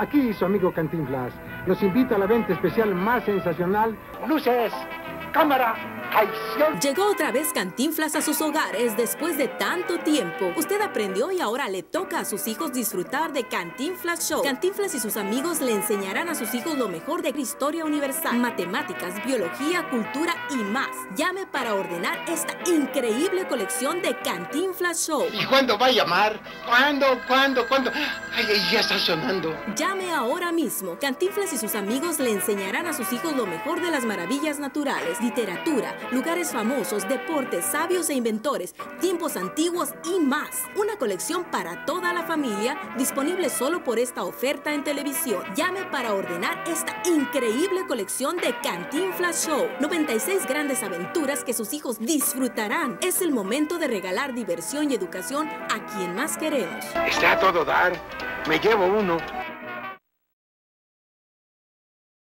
Aquí su amigo Cantinflas los invita a la venta especial más sensacional. Luces, cámara, acción. Llegó otra vez Cantinflas a sus hogares después de tanto tiempo. Usted aprendió y ahora le toca a sus hijos disfrutar de Cantinflas Show. Cantinflas y sus amigos le enseñarán a sus hijos lo mejor de historia universal, matemáticas, biología, cultura y más. Llame para ordenar esta increíble colección de Cantinflas Show. ¿Y cuándo va a llamar? ¿Cuándo? ¿Cuándo? ¿Cuándo? Ay, ya está sonando. Llame ahora mismo. Cantinflas y sus amigos le enseñarán a sus hijos lo mejor de las maravillas naturales, literatura, lugares famosos, deportes, sabios e inventores, tiempos antiguos y más. Una colección para toda la familia, disponible solo por esta oferta en televisión. Llame para ordenar esta increíble colección de Cantinflas Show. 96 grandes aventuras que sus hijos disfrutarán. Es el momento de regalar diversión y educación a quien más queremos. Está todo dar. Me llevo uno.